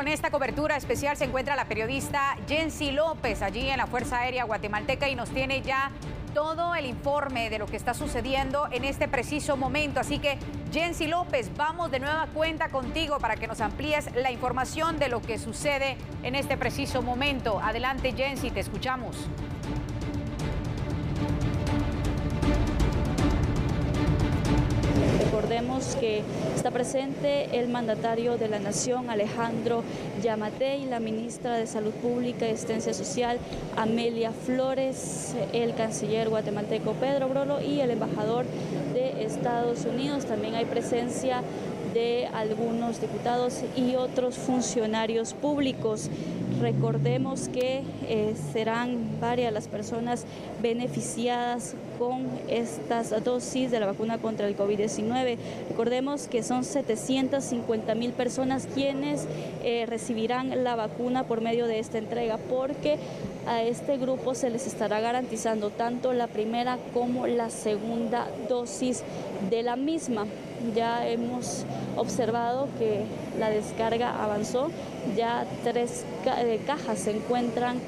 con esta cobertura especial se encuentra la periodista Jensi López allí en la Fuerza Aérea Guatemalteca y nos tiene ya todo el informe de lo que está sucediendo en este preciso momento. Así que, Jensi López, vamos de nueva cuenta contigo para que nos amplíes la información de lo que sucede en este preciso momento. Adelante, Jensi, te escuchamos. Recordemos que está presente el mandatario de la Nación, Alejandro Yamatei, la ministra de Salud Pública y Asistencia Social, Amelia Flores, el canciller guatemalteco Pedro Brolo y el embajador de Estados Unidos. También hay presencia de algunos diputados y otros funcionarios públicos. Recordemos que eh, serán varias las personas beneficiadas con estas dosis de la vacuna contra el COVID-19. Recordemos que son 750 mil personas quienes eh, recibirán la vacuna por medio de esta entrega, porque a este grupo se les estará garantizando tanto la primera como la segunda dosis de la misma. Ya hemos observado que la descarga avanzó, ya tres eh, cajas se encuentran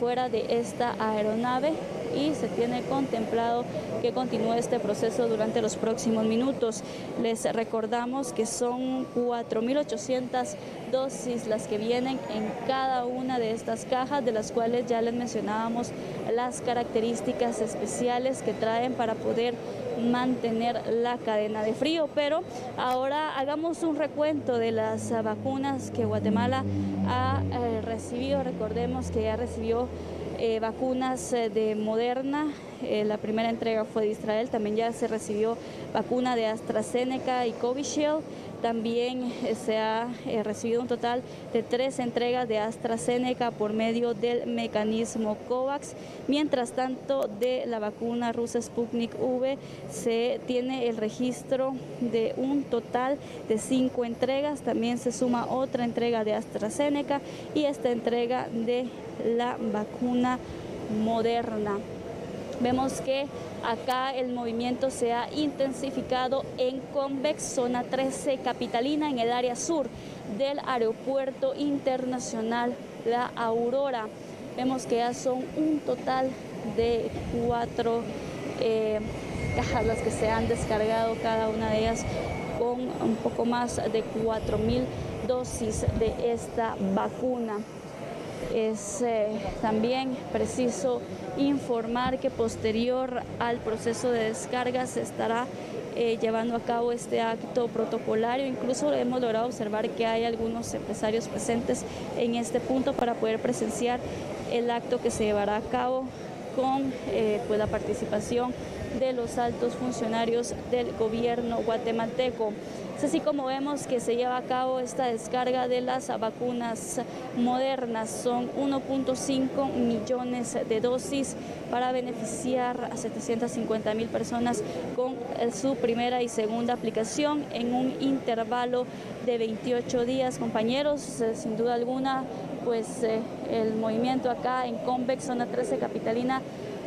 fuera de esta aeronave y se tiene contemplado que continúe este proceso durante los próximos minutos. Les recordamos que son 4.800 dosis las que vienen en cada una de estas cajas, de las cuales ya les mencionábamos las características especiales que traen para poder mantener la cadena de frío. Pero ahora hagamos un recuento de las vacunas que Guatemala ha eh, recibido. Recordemos que ya recibió eh, vacunas eh, de Moderna, la primera entrega fue de Israel, también ya se recibió vacuna de AstraZeneca y Covishield. También eh, se ha eh, recibido un total de tres entregas de AstraZeneca por medio del mecanismo COVAX. Mientras tanto, de la vacuna rusa Sputnik V se tiene el registro de un total de cinco entregas. También se suma otra entrega de AstraZeneca y esta entrega de la vacuna moderna. Vemos que acá el movimiento se ha intensificado en Convex, zona 13 capitalina, en el área sur del Aeropuerto Internacional La Aurora. Vemos que ya son un total de cuatro eh, cajas las que se han descargado, cada una de ellas con un poco más de 4.000 dosis de esta vacuna. Es eh, también preciso informar que posterior al proceso de descarga se estará eh, llevando a cabo este acto protocolario. Incluso hemos logrado observar que hay algunos empresarios presentes en este punto para poder presenciar el acto que se llevará a cabo con eh, pues, la participación de los altos funcionarios del gobierno guatemalteco. Es así como vemos que se lleva a cabo esta descarga de las vacunas modernas. Son 1.5 millones de dosis para beneficiar a 750 mil personas con eh, su primera y segunda aplicación en un intervalo de 28 días. Compañeros, eh, sin duda alguna, pues eh, el movimiento acá en Convex, zona 13 capitalina,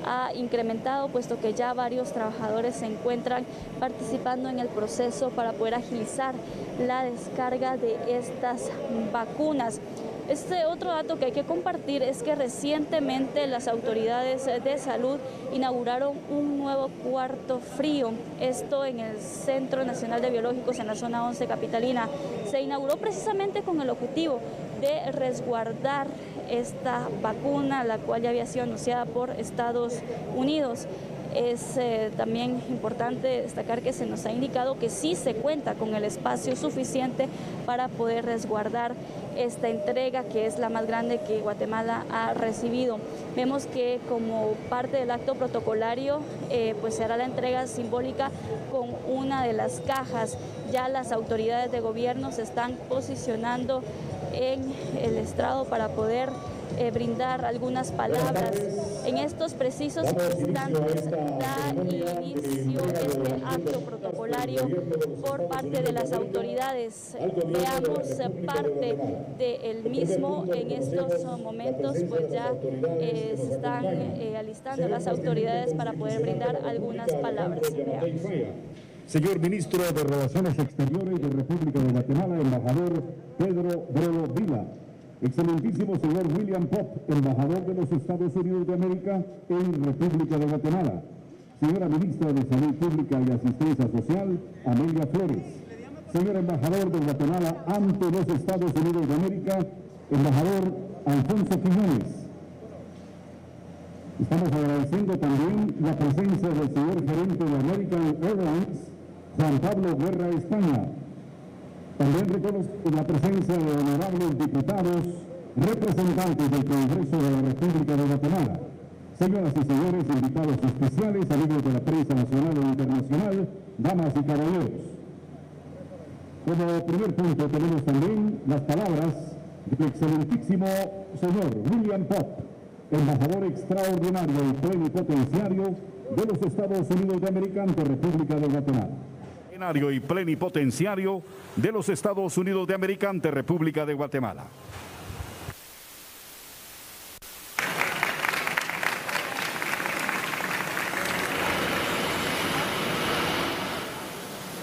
ha incrementado, puesto que ya varios trabajadores se encuentran participando en el proceso para poder agilizar la descarga de estas vacunas. Este otro dato que hay que compartir es que recientemente las autoridades de salud inauguraron un nuevo cuarto frío, esto en el Centro Nacional de Biológicos en la zona 11 capitalina. Se inauguró precisamente con el objetivo de resguardar esta vacuna, la cual ya había sido anunciada por Estados Unidos. Es eh, también importante destacar que se nos ha indicado que sí se cuenta con el espacio suficiente para poder resguardar esta entrega que es la más grande que Guatemala ha recibido. Vemos que como parte del acto protocolario eh, pues se hará la entrega simbólica con una de las cajas. Ya las autoridades de gobierno se están posicionando en el estrado para poder eh, brindar algunas palabras. En estos precisos instantes da inicio este acto protocolario por parte de las autoridades. Veamos parte del mismo en estos momentos, pues ya eh, están eh, alistando las autoridades para poder brindar algunas palabras. Señor Ministro de Relaciones Exteriores de República de Guatemala, embajador Pedro Brolo Vila. Excelentísimo señor William Pop, embajador de los Estados Unidos de América en República de Guatemala. Señora Ministra de Salud Pública y Asistencia Social, Amelia Flores. Señor embajador de Guatemala ante los Estados Unidos de América, embajador Alfonso Quiñones. Estamos agradeciendo también la presencia del señor gerente de American Airlines, Juan Pablo Guerra España. También reconozco la presencia de honorables diputados, representantes del Congreso de la República de Guatemala. Señoras y señores, invitados especiales, amigos de la prensa nacional e internacional, damas y caballeros. Como primer punto tenemos también las palabras del excelentísimo señor William Pop, embajador extraordinario y plenipotenciario de los Estados Unidos de América ante República de Guatemala. Y plenipotenciario de los Estados Unidos de América ante República de Guatemala.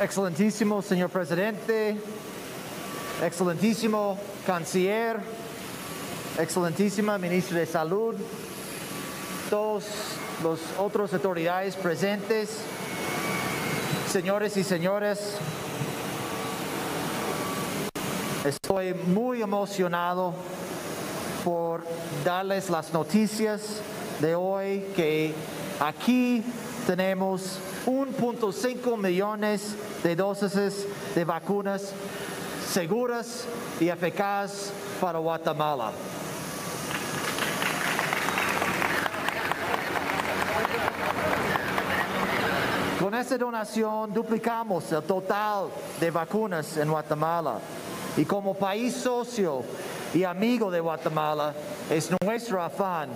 Excelentísimo señor presidente, excelentísimo canciller, excelentísima ministra de Salud, todos los otros autoridades presentes, señores y señores, estoy muy emocionado por darles las noticias de hoy que aquí tenemos 1.5 millones de dosis de vacunas seguras y eficaces para Guatemala. Esta donación duplicamos el total de vacunas en Guatemala y como país socio y amigo de Guatemala es nuestro afán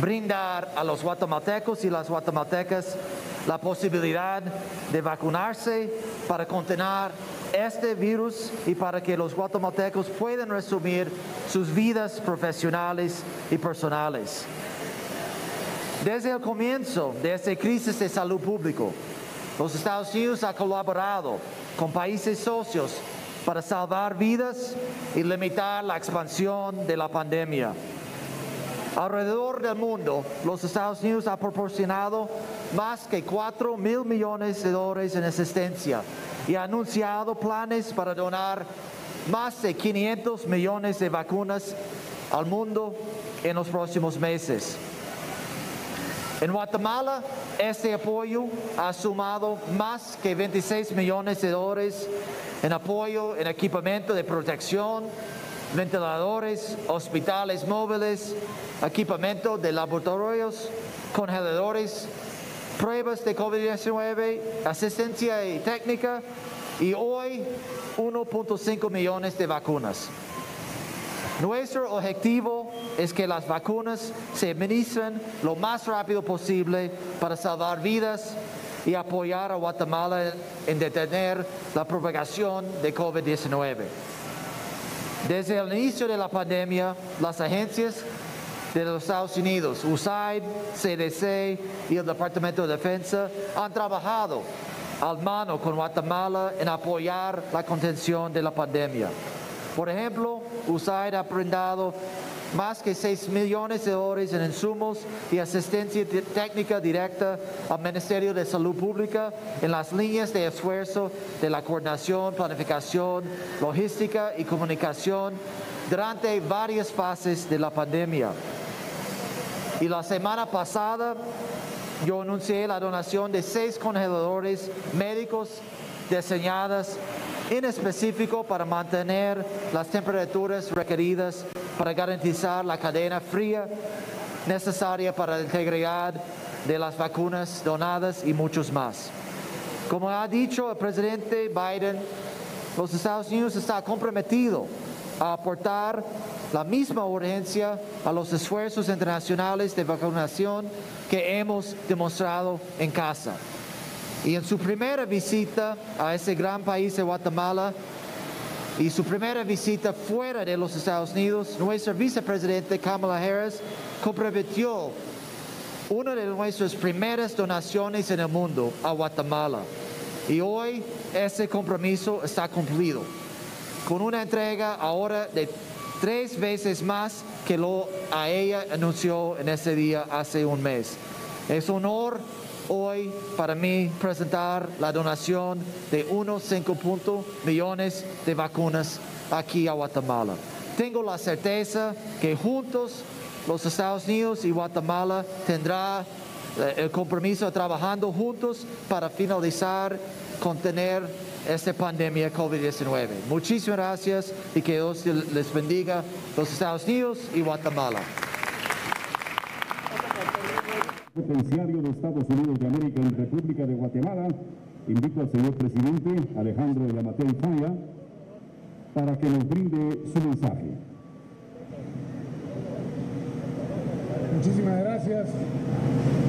brindar a los guatemaltecos y las guatemaltecas la posibilidad de vacunarse para contener este virus y para que los guatemaltecos puedan resumir sus vidas profesionales y personales. Desde el comienzo de esta crisis de salud pública, los Estados Unidos han colaborado con países socios para salvar vidas y limitar la expansión de la pandemia. Alrededor del mundo, los Estados Unidos han proporcionado más que 4 mil millones de dólares en asistencia y ha anunciado planes para donar más de 500 millones de vacunas al mundo en los próximos meses. En Guatemala, este apoyo ha sumado más que 26 millones de dólares en apoyo en equipamiento de protección, ventiladores, hospitales móviles, equipamiento de laboratorios, congeladores, pruebas de COVID-19, asistencia técnica y hoy 1.5 millones de vacunas. Nuestro objetivo es que las vacunas se administren lo más rápido posible para salvar vidas y apoyar a Guatemala en detener la propagación de COVID-19. Desde el inicio de la pandemia, las agencias de los Estados Unidos, USAID, CDC y el Departamento de Defensa han trabajado al mano con Guatemala en apoyar la contención de la pandemia. Por ejemplo, USAID ha brindado más que 6 millones de dólares en insumos y asistencia técnica directa al Ministerio de Salud Pública en las líneas de esfuerzo de la coordinación, planificación, logística y comunicación durante varias fases de la pandemia. Y la semana pasada yo anuncié la donación de seis congeladores médicos diseñadas en específico para mantener las temperaturas requeridas para garantizar la cadena fría necesaria para la integridad de las vacunas donadas y muchos más. Como ha dicho el presidente Biden, los Estados Unidos está comprometido a aportar la misma urgencia a los esfuerzos internacionales de vacunación que hemos demostrado en casa. Y en su primera visita a ese gran país de Guatemala y su primera visita fuera de los Estados Unidos, nuestra vicepresidente Kamala Harris comprometió una de nuestras primeras donaciones en el mundo a Guatemala. Y hoy ese compromiso está cumplido, con una entrega ahora de tres veces más que lo a ella anunció en ese día hace un mes. Es honor hoy para mí presentar la donación de unos 5 millones de vacunas aquí a Guatemala. Tengo la certeza que juntos los Estados Unidos y Guatemala tendrá eh, el compromiso de trabajando juntos para finalizar, contener esta pandemia COVID-19. Muchísimas gracias y que Dios les bendiga los Estados Unidos y Guatemala. Potenciario de Estados Unidos de América en República de Guatemala, invito al señor presidente Alejandro Yamatei Faya para que nos brinde su mensaje. Muchísimas gracias.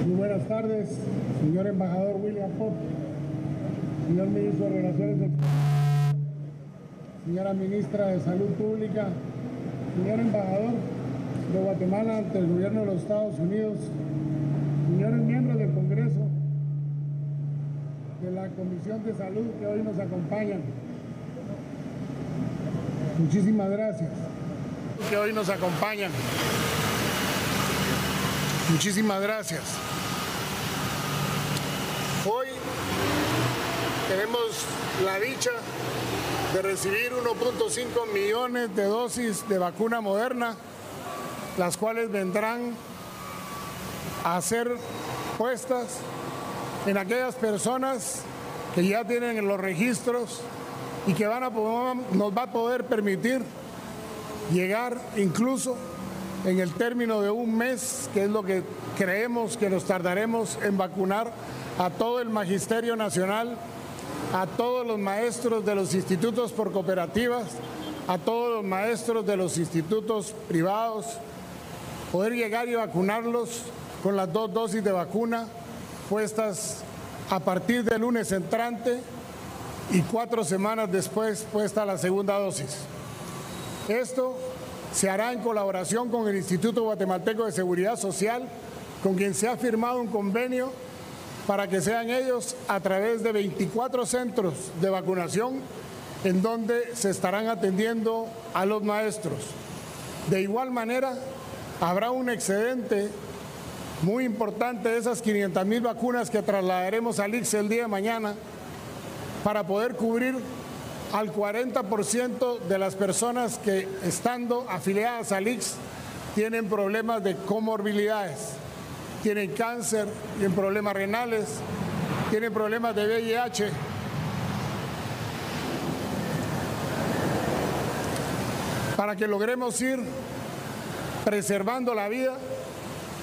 Muy buenas tardes, señor embajador William Pop, señor ministro de Relaciones Exteriores, señora ministra de Salud Pública, señor embajador de Guatemala ante el gobierno de los Estados Unidos, señores miembros del Congreso, de la Comisión de Salud que hoy nos acompañan. Muchísimas gracias. Que hoy nos acompañan. Muchísimas gracias. Hoy tenemos la dicha de recibir 1.5 millones de dosis de vacuna moderna, las cuales vendrán a ser puestas en aquellas personas que ya tienen los registros y que van a, nos va a poder permitir llegar incluso en el término de un mes, que es lo que creemos que nos tardaremos en vacunar a todo el Magisterio Nacional, a todos los maestros de los institutos por cooperativas, a todos los maestros de los institutos privados, poder llegar y vacunarlos con las dos dosis de vacuna puestas a partir del lunes entrante y cuatro semanas después puesta la segunda dosis. Esto se hará en colaboración con el Instituto Guatemalteco de Seguridad Social, con quien se ha firmado un convenio para que sean ellos a través de 24 centros de vacunación en donde se estarán atendiendo a los maestros. De igual manera, habrá un excedente muy importante esas 500 mil vacunas que trasladaremos al ICS el día de mañana para poder cubrir al 40% de las personas que estando afiliadas al IX tienen problemas de comorbilidades, tienen cáncer, tienen problemas renales, tienen problemas de VIH. Para que logremos ir preservando la vida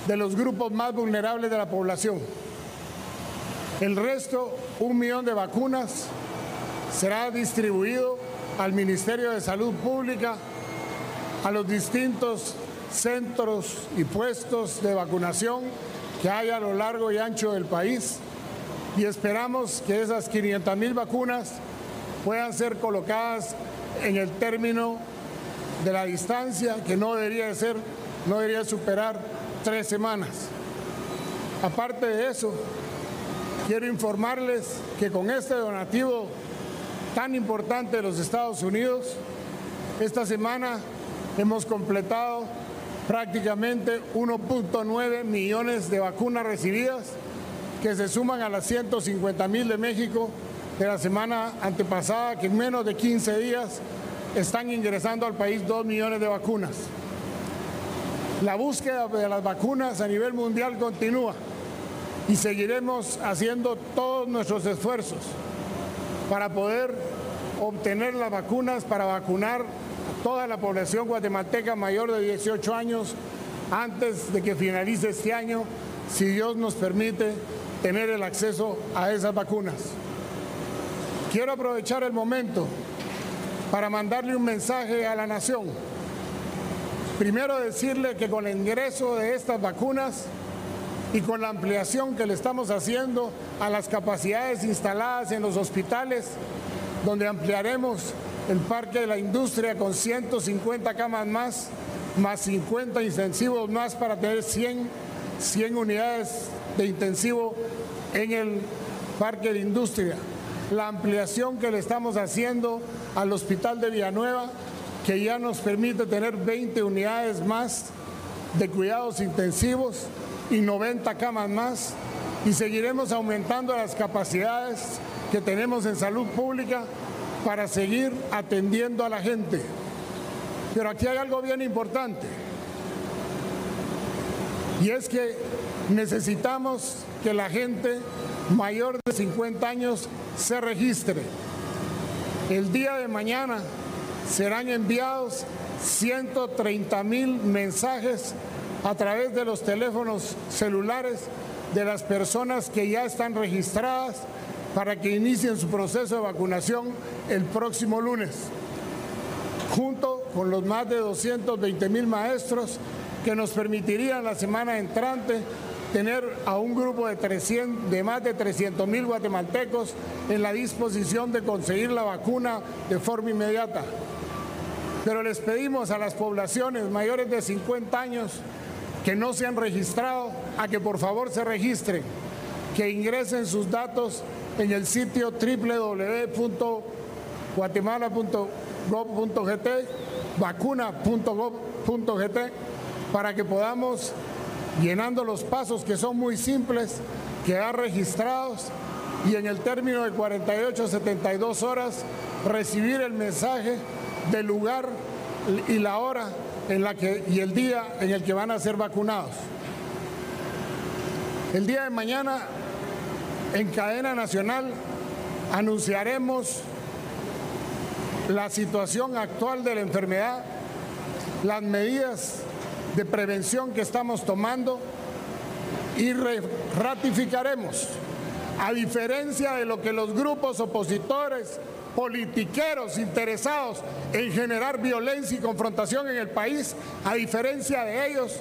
de los grupos más vulnerables de la población. El resto, un millón de vacunas, será distribuido al Ministerio de Salud Pública, a los distintos centros y puestos de vacunación que hay a lo largo y ancho del país y esperamos que esas 500 mil vacunas puedan ser colocadas en el término de la distancia que no debería ser, no debería superar tres semanas. Aparte de eso, quiero informarles que con este donativo tan importante de los Estados Unidos. Esta semana hemos completado prácticamente 1.9 millones de vacunas recibidas que se suman a las 150 mil de México de la semana antepasada, que en menos de 15 días están ingresando al país 2 millones de vacunas. La búsqueda de las vacunas a nivel mundial continúa y seguiremos haciendo todos nuestros esfuerzos para poder obtener las vacunas, para vacunar toda la población guatemalteca mayor de 18 años antes de que finalice este año, si Dios nos permite tener el acceso a esas vacunas. Quiero aprovechar el momento para mandarle un mensaje a la nación. Primero decirle que con el ingreso de estas vacunas y con la ampliación que le estamos haciendo a las capacidades instaladas en los hospitales, donde ampliaremos el parque de la industria con 150 camas más, más 50 intensivos más para tener 100, 100 unidades de intensivo en el parque de industria. la ampliación que le estamos haciendo al Hospital de Villanueva, que ya nos permite tener 20 unidades más de cuidados intensivos y 90 camas más. Y seguiremos aumentando las capacidades que tenemos en salud pública para seguir atendiendo a la gente. Pero aquí hay algo bien importante. Y es que necesitamos que la gente mayor de 50 años se registre. El día de mañana serán enviados 130 mil mensajes a través de los teléfonos celulares de las personas que ya están registradas para que inicien su proceso de vacunación el próximo lunes, junto con los más de 220 mil maestros que nos permitirían la semana entrante tener a un grupo de, 300, de más de 300 mil guatemaltecos en la disposición de conseguir la vacuna de forma inmediata. Pero les pedimos a las poblaciones mayores de 50 años que no se han registrado a que por favor se registren, que ingresen sus datos en el sitio www.guatemala.gov.gt, vacuna.gov.gt, para que podamos, llenando los pasos que son muy simples, quedar registrados y en el término de 48 72 horas recibir el mensaje del lugar y la hora en la que, y el día en el que van a ser vacunados. El día de mañana, en cadena nacional, anunciaremos la situación actual de la enfermedad, las medidas de prevención que estamos tomando y ratificaremos, a diferencia de lo que los grupos opositores politiqueros interesados en generar violencia y confrontación en el país, a diferencia de ellos,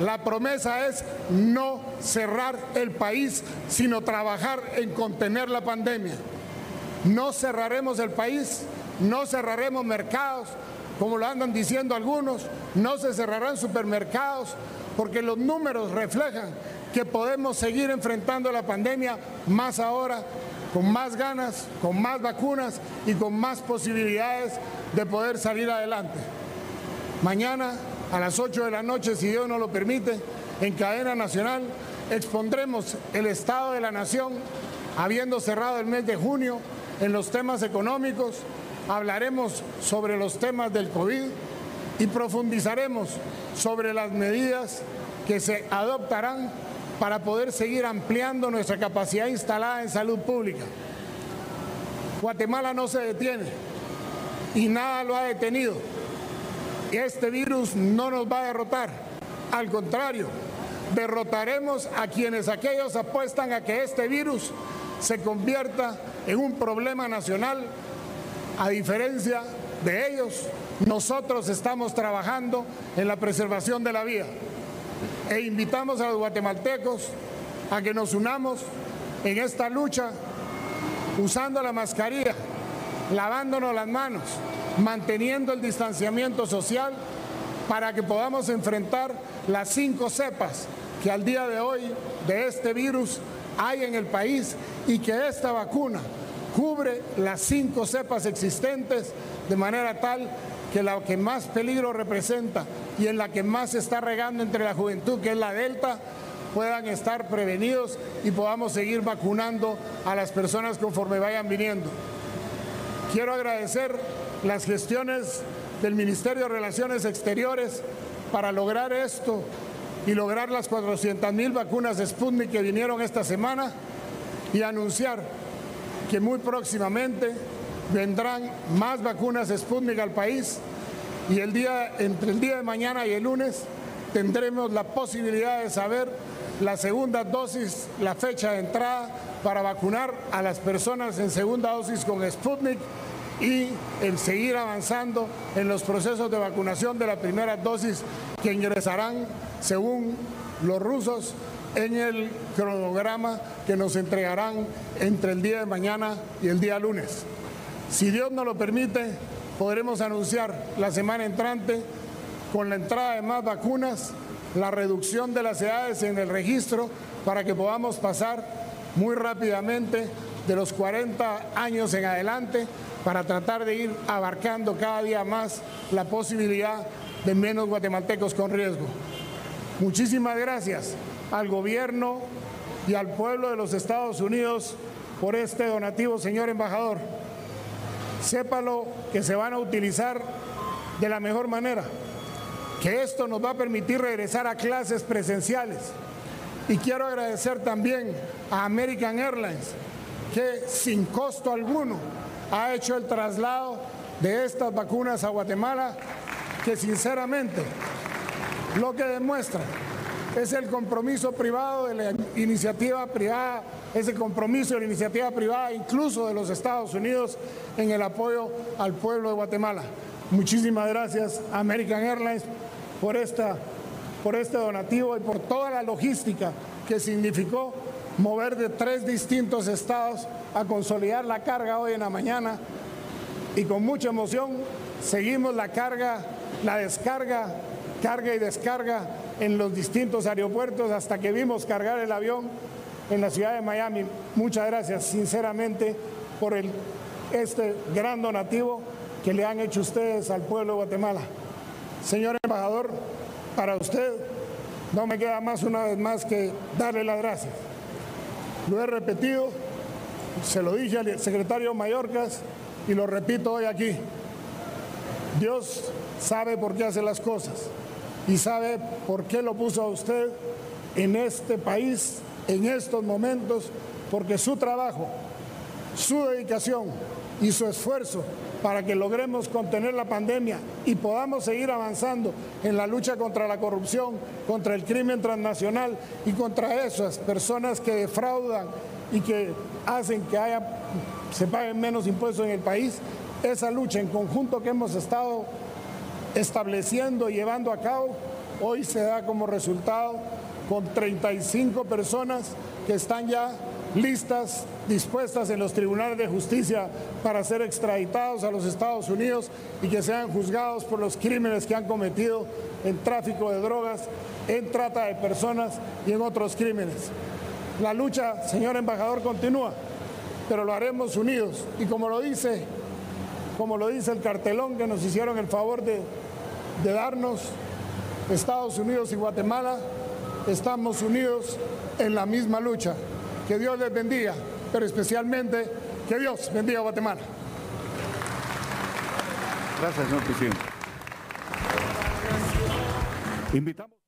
la promesa es no cerrar el país, sino trabajar en contener la pandemia. No cerraremos el país, no cerraremos mercados, como lo andan diciendo algunos, no se cerrarán supermercados, porque los números reflejan que podemos seguir enfrentando la pandemia más ahora con más ganas, con más vacunas y con más posibilidades de poder salir adelante. Mañana a las 8 de la noche, si Dios nos lo permite, en cadena nacional expondremos el estado de la nación, habiendo cerrado el mes de junio en los temas económicos, hablaremos sobre los temas del COVID y profundizaremos sobre las medidas que se adoptarán para poder seguir ampliando nuestra capacidad instalada en salud pública. Guatemala no se detiene y nada lo ha detenido. Este virus no nos va a derrotar, al contrario, derrotaremos a quienes aquellos apuestan a que este virus se convierta en un problema nacional. A diferencia de ellos, nosotros estamos trabajando en la preservación de la vida e invitamos a los guatemaltecos a que nos unamos en esta lucha usando la mascarilla, lavándonos las manos, manteniendo el distanciamiento social para que podamos enfrentar las cinco cepas que al día de hoy de este virus hay en el país y que esta vacuna cubre las cinco cepas existentes de manera tal que la que más peligro representa y en la que más se está regando entre la juventud, que es la Delta, puedan estar prevenidos y podamos seguir vacunando a las personas conforme vayan viniendo. Quiero agradecer las gestiones del Ministerio de Relaciones Exteriores para lograr esto y lograr las 400 mil vacunas de Sputnik que vinieron esta semana y anunciar que muy próximamente vendrán más vacunas Sputnik al país y el día, entre el día de mañana y el lunes tendremos la posibilidad de saber la segunda dosis, la fecha de entrada para vacunar a las personas en segunda dosis con Sputnik y el seguir avanzando en los procesos de vacunación de la primera dosis que ingresarán según los rusos en el cronograma que nos entregarán entre el día de mañana y el día lunes. Si Dios nos lo permite, podremos anunciar la semana entrante con la entrada de más vacunas, la reducción de las edades en el registro para que podamos pasar muy rápidamente de los 40 años en adelante para tratar de ir abarcando cada día más la posibilidad de menos guatemaltecos con riesgo. Muchísimas gracias al gobierno y al pueblo de los Estados Unidos por este donativo, señor embajador. Sépalo que se van a utilizar de la mejor manera, que esto nos va a permitir regresar a clases presenciales. Y quiero agradecer también a American Airlines, que sin costo alguno ha hecho el traslado de estas vacunas a Guatemala, que sinceramente lo que demuestra es el compromiso privado de la iniciativa privada, ese compromiso de la iniciativa privada, incluso de los Estados Unidos, en el apoyo al pueblo de Guatemala. Muchísimas gracias American Airlines por, esta, por este donativo y por toda la logística que significó mover de tres distintos estados a consolidar la carga hoy en la mañana y con mucha emoción seguimos la carga, la descarga, carga y descarga en los distintos aeropuertos hasta que vimos cargar el avión en la ciudad de Miami. Muchas gracias sinceramente por el, este gran donativo que le han hecho ustedes al pueblo de Guatemala. Señor embajador, para usted no me queda más una vez más que darle las gracias. Lo he repetido, se lo dije al secretario Mallorcas y lo repito hoy aquí. Dios sabe por qué hace las cosas y sabe por qué lo puso a usted en este país, en estos momentos, porque su trabajo, su dedicación y su esfuerzo para que logremos contener la pandemia y podamos seguir avanzando en la lucha contra la corrupción, contra el crimen transnacional y contra esas personas que defraudan y que hacen que haya, se paguen menos impuestos en el país, esa lucha en conjunto que hemos estado estableciendo y llevando a cabo, hoy se da como resultado con 35 personas que están ya listas, dispuestas en los tribunales de justicia para ser extraditados a los Estados Unidos y que sean juzgados por los crímenes que han cometido en tráfico de drogas, en trata de personas y en otros crímenes. La lucha, señor embajador, continúa, pero lo haremos unidos. Y como lo dice, como lo dice el cartelón que nos hicieron el favor de, de darnos Estados Unidos y Guatemala, estamos unidos en la misma lucha. Que Dios les bendiga, pero especialmente que Dios bendiga a Guatemala. Gracias, señor presidente. Invitamos.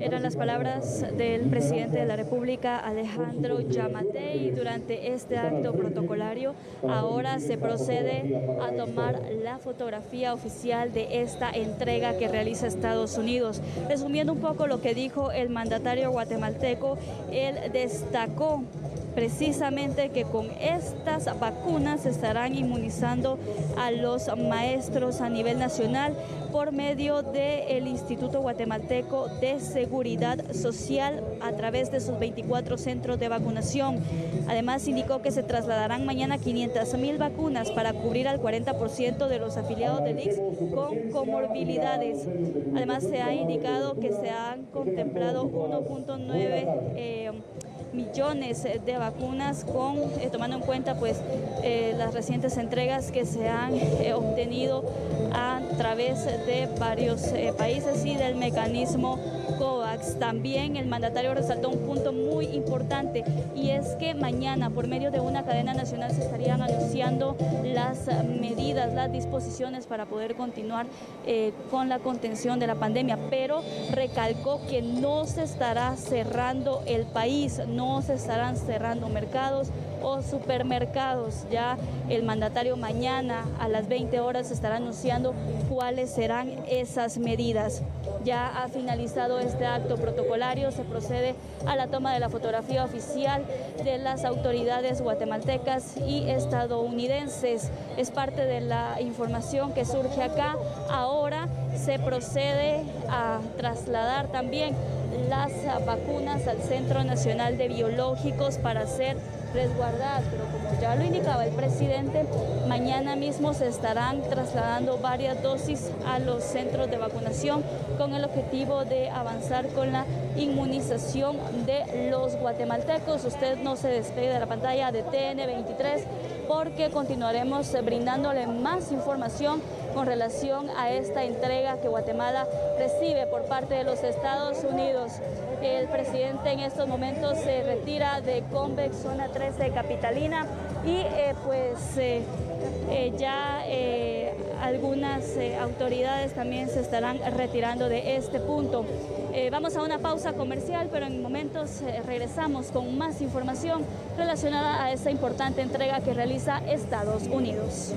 Eran las palabras del presidente de la República, Alejandro Yamatei, durante este acto protocolario. Ahora se procede a tomar la fotografía oficial de esta entrega que realiza Estados Unidos. Resumiendo un poco lo que dijo el mandatario guatemalteco, él destacó precisamente que con estas vacunas se estarán inmunizando a los maestros a nivel nacional por medio del Instituto Guatemalteco de Seguridad Social a través de sus 24 centros de vacunación. Además, indicó que se trasladarán mañana 500 mil vacunas para cubrir al 40% de los afiliados del IX con comorbilidades. Además, se ha indicado que se han contemplado 1.9 millones de vacunas con eh, tomando en cuenta pues eh, las recientes entregas que se han eh, obtenido a través de varios países y del mecanismo. También el mandatario resaltó un punto muy importante y es que mañana por medio de una cadena nacional se estarían anunciando las medidas, las disposiciones para poder continuar con la contención de la pandemia, pero recalcó que no se estará cerrando el país, no se estarán cerrando mercados o supermercados. Ya el mandatario mañana a las 20 horas estará anunciando cuáles serán esas medidas. Ya ha finalizado este acto protocolario, se procede a la toma de la fotografía oficial de las autoridades guatemaltecas y estadounidenses. Es parte de la información que surge acá. Ahora se procede a trasladar también las vacunas al Centro Nacional de Biológicos para ser resguardadas, pero como ya lo indicaba el presidente, mañana mismo se estarán trasladando varias dosis a los centros de vacunación con el objetivo de avanzar con la inmunización de los guatemaltecos. Usted no se despegue de la pantalla de TN23 porque continuaremos brindándole más información con relación a esta entrega que Guatemala recibe por parte de los Estados Unidos. El presidente en estos momentos se retira de Convex, zona 13 capitalina, y eh, pues eh, eh, ya algunas autoridades también se estarán retirando de este punto. vamos a una pausa comercial, pero en momentos regresamos con más información relacionada a esta importante entrega que realiza Estados Unidos.